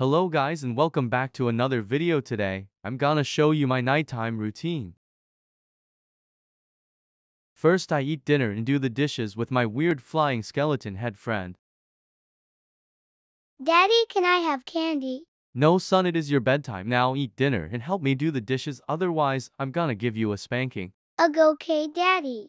Hello guys and welcome back to another video today. I'm gonna show you my nighttime routine. First I eat dinner and do the dishes with my weird flying skeleton head friend. Daddy, can I have candy? No son it is your bedtime now eat dinner and help me do the dishes otherwise I'm gonna give you a spanking. Ugh, okay, Daddy.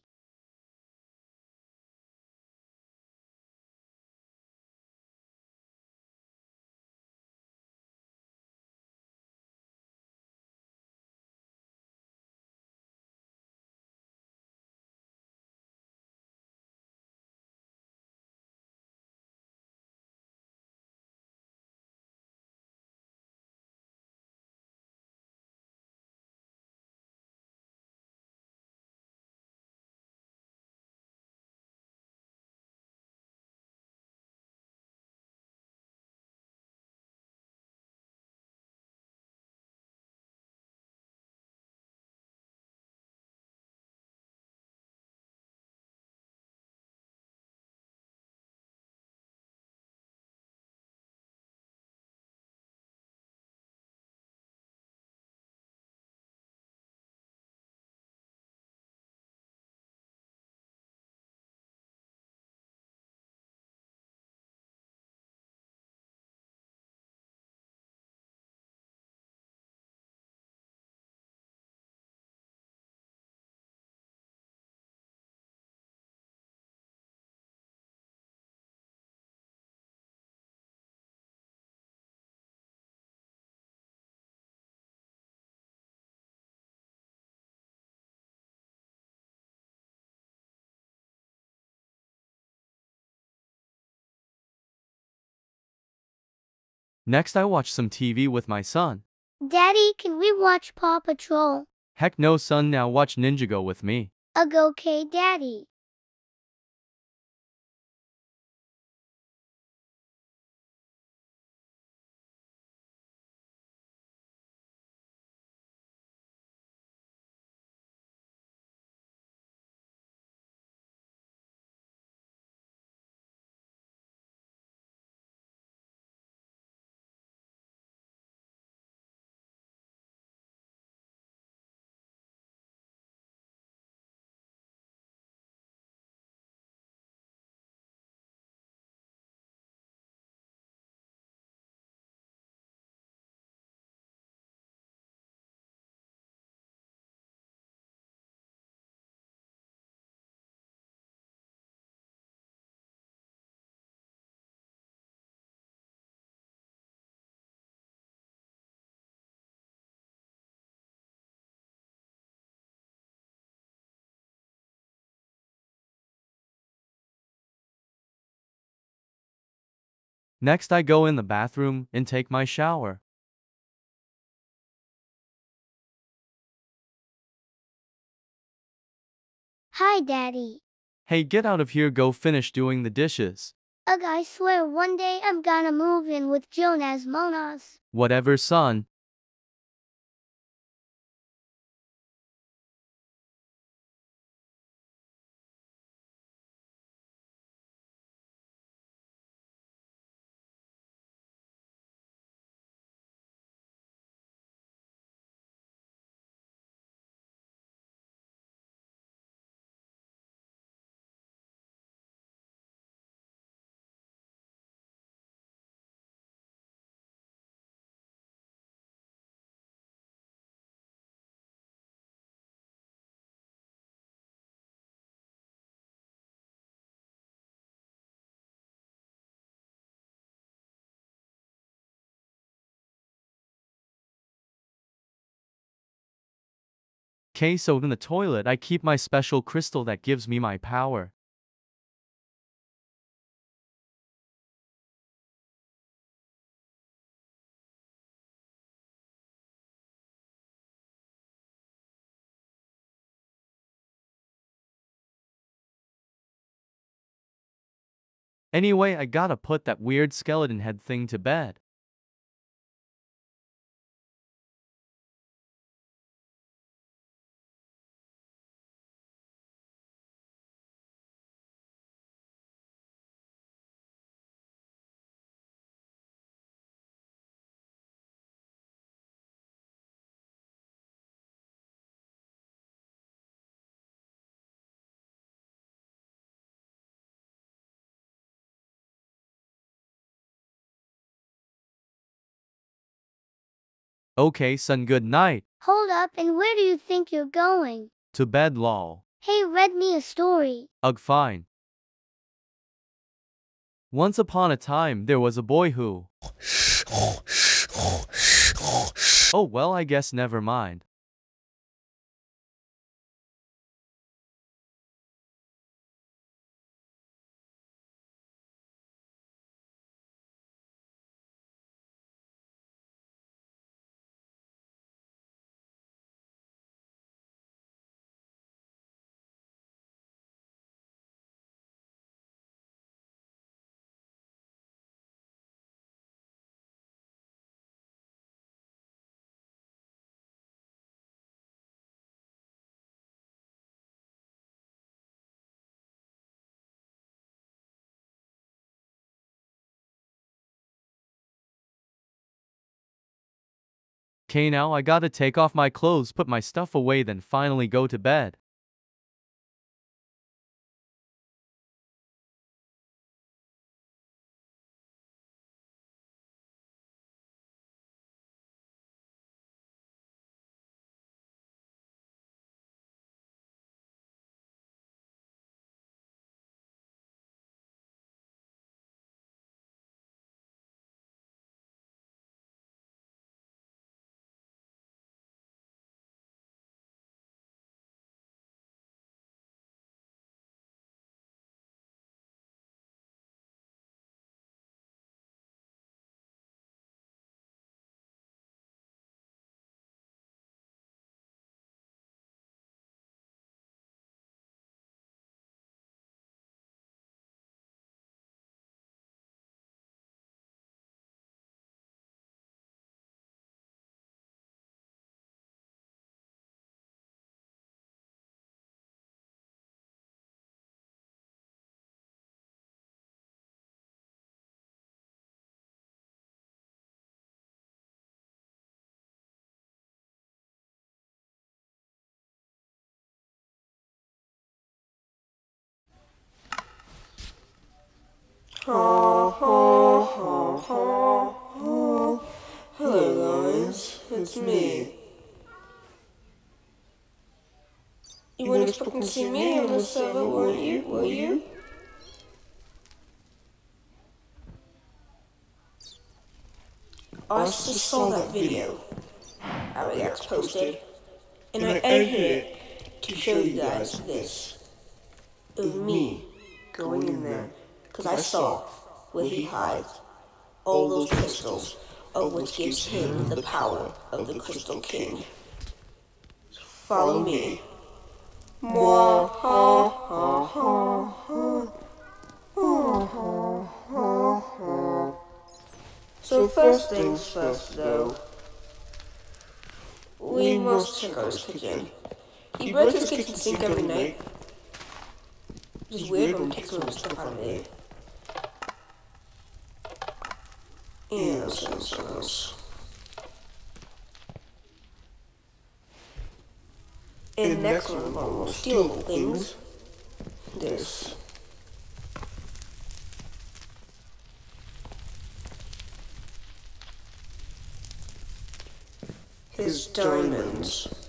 Next I watch some TV with my son. Daddy, can we watch Paw Patrol? Heck no son now watch Ninjago with me. Ugh, okay, Daddy. Next I go in the bathroom and take my shower. Hi, Daddy. Hey get out of here go finish doing the dishes. Ugh, I swear one day I'm gonna move in with Jonas Monas. Whatever son. Okay so in the toilet I keep my special crystal that gives me my power. Anyway I gotta put that weird skeleton head thing to bed. Okay, son, good night. Hold up, and where do you think you're going? To bed, lol. Hey, read me a story. Ugh, fine. Once upon a time, there was a boy who. Oh, well, I guess never mind. Okay, now I gotta take off my clothes, put my stuff away, then finally go to bed. Hello guys, it's me. You weren't expecting to see me on the server, weren't you? Were you? I just saw that video Alex posted, and I edited it to show you guys this of me going in there because I saw where he hides all those crystals, of which gives him the power of the Crystal King. Follow me. So first things first, though. We must check out his kitchen. He breaks his kitchen sink every night. It's weird when he takes all the stuff out of it. Yes, yes, yes. And next one our most stealable things, this. His diamonds.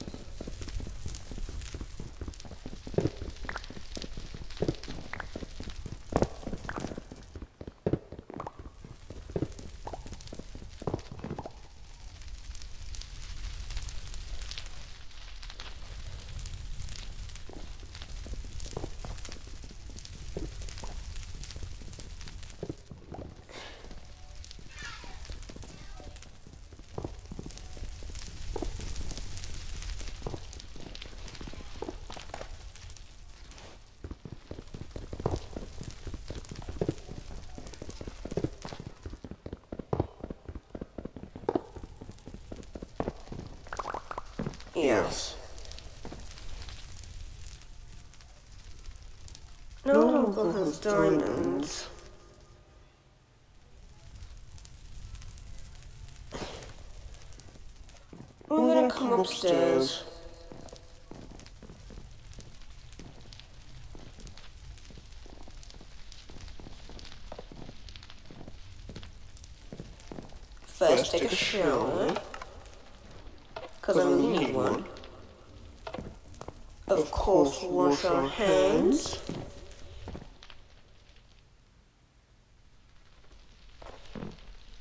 Yes. No uncle has diamonds. We're gonna come upstairs. First, take a shower. Because I really need one. Of course, wash our hands.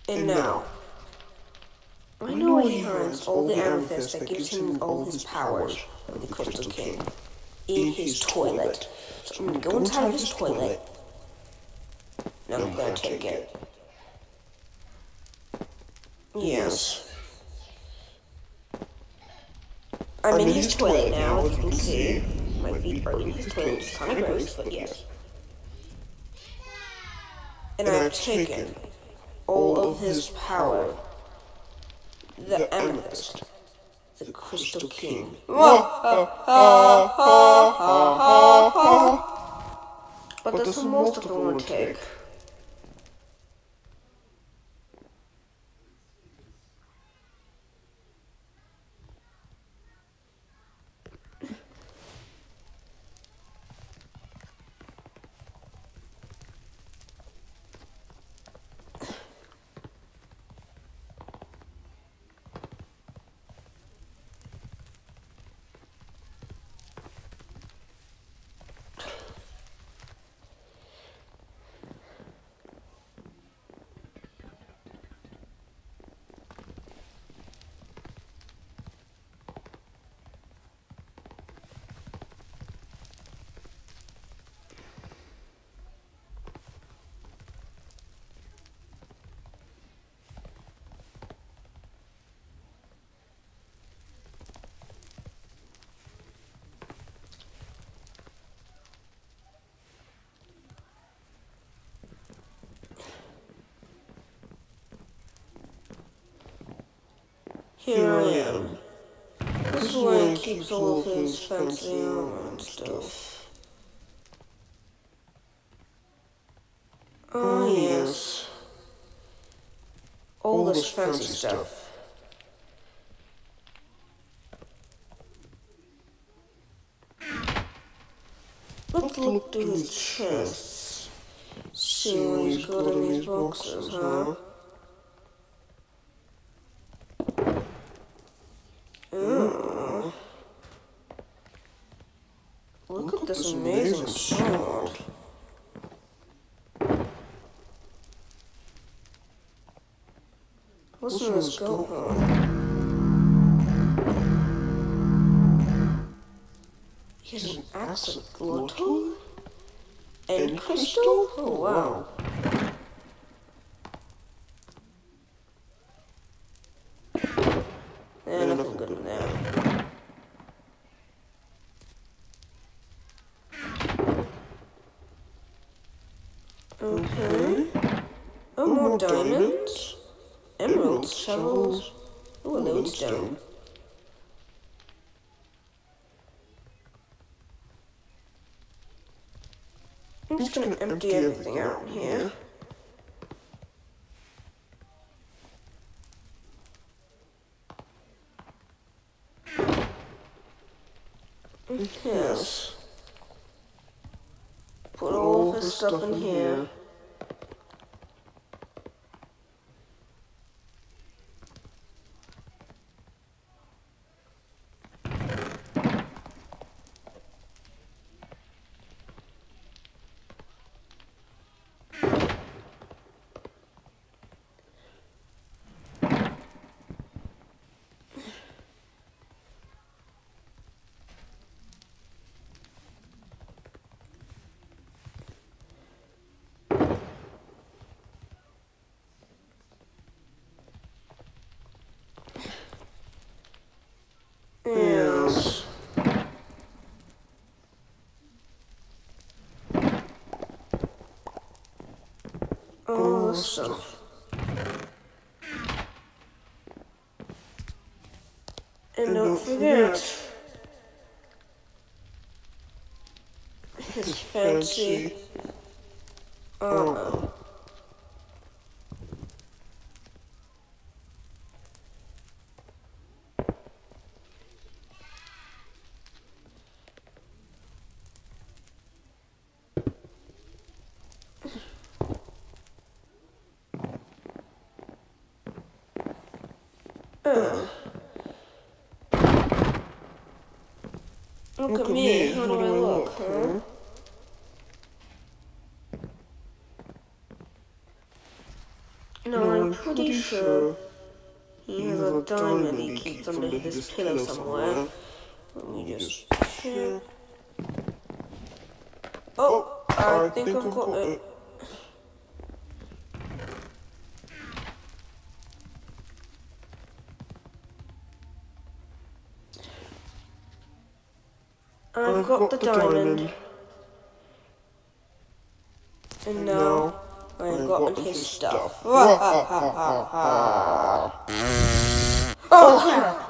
And now, I know he has all the amethyst that gives him all his powers of the Crystal King in his toilet. So I'm gonna go inside his toilet. And I'm gonna take it. Yes. I'm in his toilet now, as you can see. My feet are in his toilet, it's kind of gross, but yes. And I've taken all of his power. The amethyst. The Crystal King. But what most of them would take. Here I am. This is where he keeps all of his fancy armor and stuff. Oh yes. All this fancy stuff. Let's look through his chests. See what he's got in these boxes, huh? At this amazing sword. Listen to this go home. He has an axe of glottal and crystal? Oh wow. Yeah, nothing good in there. Okay. Oh, more diamonds. Emeralds, shovels. Oh, a lodestone. I'm just gonna empty everything out in here. Yes. Put all of his stuff in here. Yes. And don't forget his fancy armor. Look at me, how do I look, huh? No, I'm pretty sure he has a diamond he keeps under his pillow somewhere. Let me just check. Oh, I think I've got it. I've got the diamond. And now I've gotten his stuff. Oh, Uh,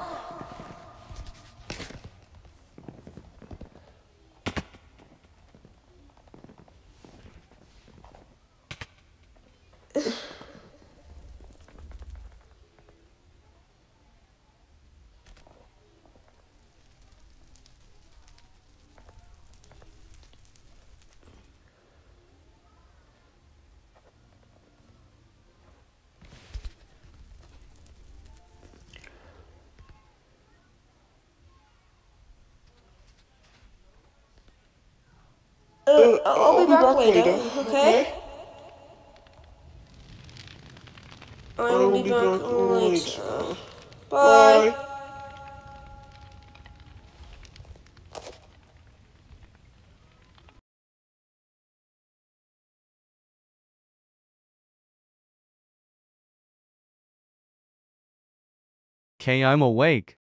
I'll be back later, okay? I will be back later. Bye. Okay, I'm awake.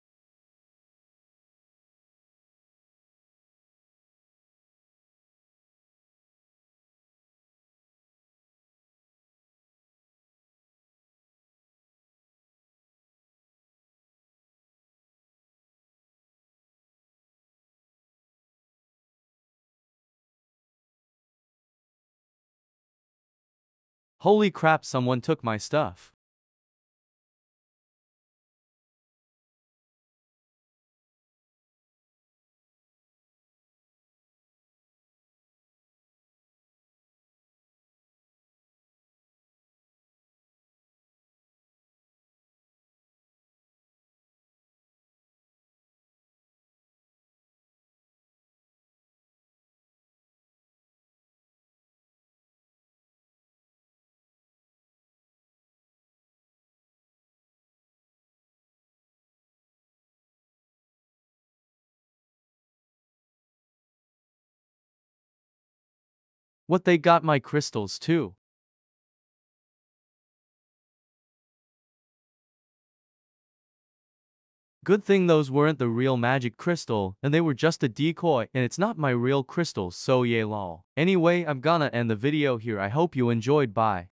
Holy crap, someone took my stuff. What they got my crystals too. Good thing those weren't the real magic crystal, and they were just a decoy, and it's not my real crystals, so yeah lol. Anyway, I'm gonna end the video here. I hope you enjoyed. Bye.